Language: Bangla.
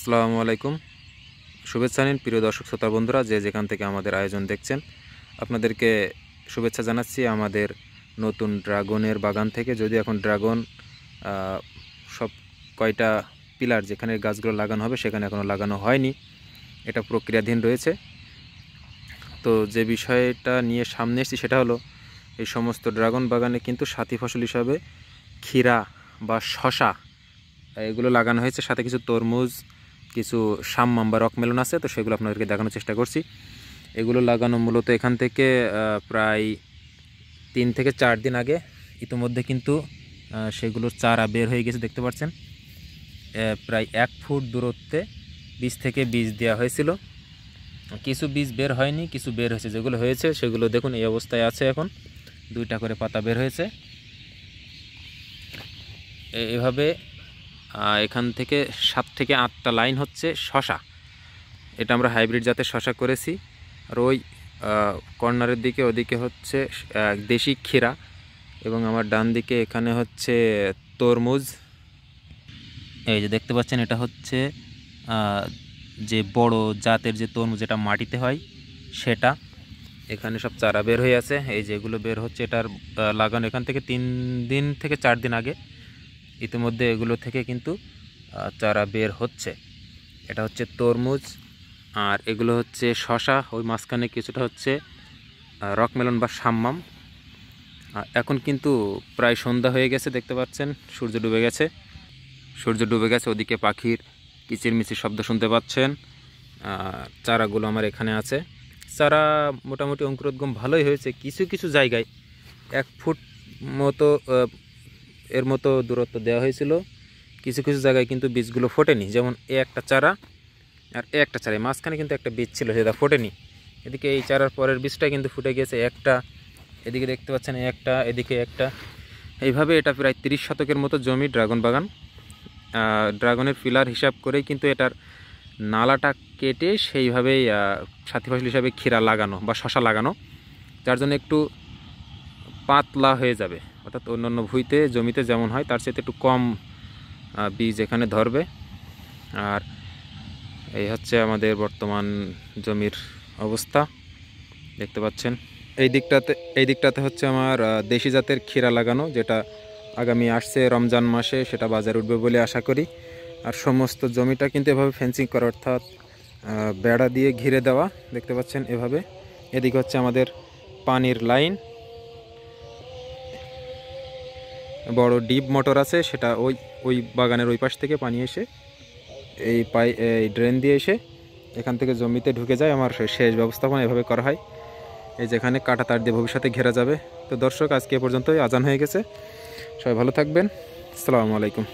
আসসালামু আলাইকুম। শুভেচ্ছা নিন প্রিয় দর্শক শ্রোতা বন্ধুরা, যে যেখান থেকে আমাদের আয়োজন দেখছেন। আপনাদেরকে শুভেচ্ছা জানাচ্ছি আমাদের নতুন ড্রাগনের বাগান থেকে। যদি এখন ড্রাগন সব কয়টা পিলার যেখানে গাছগুলো লাগানো হবে, সেখানে এখনও লাগানো হয়নি। এটা প্রক্রিয়াধীন রয়েছে। তো যে বিষয়টা নিয়ে সামনে এসেছি সেটা হলো, এই সমস্ত ড্রাগন বাগানে কিন্তু সাথী ফসল হিসাবে ক্ষীরা বা শশা এগুলো লাগানো হয়েছে। সাথে কিছু তরমুজ কিছু সাম্মাম বা রকমেলন আছে, তো সেগুলো আপনাদেরকে দেখানোর চেষ্টা করছি। এগুলো লাগানো মূলত এখান থেকে প্রায় তিন থেকে চার দিন আগে ইতিমধ্যে কিন্তু সেগুলোর চারা বের হয়ে গেছে, দেখতে পাচ্ছেন। প্রায় এক ফুট দূরত্বে বীজ থেকে বীজ দেওয়া হয়েছিল। কিছু বীজ বের হয়নি, কিছু বের হয়েছে, যেগুলো হয়েছে, সেগুলো দেখুন, এই অবস্থায় আছে এখন। দুইটা করে পাতা বের হয়েছে। এভাবে এখান থেকে সাত থেকে আটটা লাইন হচ্ছে শশা। এটা আমরা হাইব্রিড জাতের শশা করেছি। আর ওই কর্নারের দিকে, ওদিকে হচ্ছে দেশি ক্ষীরা। এবং আমার ডান দিকে এখানে হচ্ছে তরমুজ। এই যে দেখতে পাচ্ছেন, এটা হচ্ছে যে বড় জাতের যে তরমুজ যেটা মাটিতে হয়, সেটা। এখানে সব চারা বের হয়ে আছে। এই যেগুলো বের হচ্ছে, এটার লাগানো এখান থেকে তিন দিন থেকে চার দিন আগে। ইতিমধ্যে এগুলো থেকে কিন্তু চারা বের হচ্ছে। এটা হচ্ছে তরমুজ, আর এগুলো হচ্ছে শশা, ওই মাঝখানে কিছুটা হচ্ছে রকমেলন বা সাম্মাম। এখন কিন্তু প্রায় সন্ধ্যা হয়ে গেছে, দেখতে পাচ্ছেন, সূর্য ডুবে গেছে। সূর্য ডুবে গেছে, ওদিকে পাখির কিচিরমিচির শব্দ শুনতে পাচ্ছেন। চারাগুলো আমার এখানে আছে। চারা মোটামুটি অঙ্কুরোদ্গম ভালোই হয়েছে, কিছু কিছু জায়গায় এক ফুট মতো এর মতো দূরত্ব দেওয়া হয়েছিল। কিছু কিছু জায়গায় কিন্তু বীজগুলো ফোটেনি, যেমন এ একটা চারা আর এ একটা চারা। মাঝখানে কিন্তু একটা বীজ ছিল, সেটা ফোটেনি। এদিকে এই চারার পরের বীজটা কিন্তু ফুটে গেছে একটা, এদিকে দেখতে পাচ্ছেন একটা, এদিকে একটা। এইভাবে এটা প্রায় তিরিশ শতকের মতো জমি, ড্রাগন বাগান। ড্রাগনের পিলার হিসাব করেই কিন্তু এটার নালাটা কেটে সেইভাবেই সাথী ফসল হিসাবে ক্ষীরা লাগানো বা শশা লাগানো, যার জন্য একটু পাতলা হয়ে যাবে। অর্থাৎ অন্যান্য ভুঁইতে, জমিতে যেমন হয়, তার সাথে একটু কম বীজ এখানে ধরবে। আর এই হচ্ছে আমাদের বর্তমান জমির অবস্থা। দেখতে পাচ্ছেন। এই দিকটাতে এই দিকটাতে হচ্ছে আমার দেশি জাতের ক্ষীরা লাগানো, যেটা আগামী আসছে রমজান মাসে, সেটা বাজার উঠবে বলে আশা করি। আর সমস্ত জমিটা কিন্তু এভাবে ফেন্সিং করা, অর্থাৎ বেড়া দিয়ে ঘিরে দেওয়া, দেখতে পাচ্ছেন এভাবে। এদিকে হচ্ছে আমাদের পানির লাইন বড় ডিপ মোটর আছে, সেটা ওই ওই বাগানের ওই পাশ থেকে পানি এসে, এই পাই, এই ড্রেন দিয়ে এসে এখান থেকে জমিতে ঢুকে যায়। আমার শেষ ব্যবস্থাপনা এভাবে করা হয়। এই যেখানে কাটা তার দিয়ে ভবিষ্যতে ঘেরা যাবে। তো দর্শক, আজকে এ পর্যন্তই। আজান হয়ে গেছে। সবাই ভালো থাকবেন। আসসালামু আলাইকুম।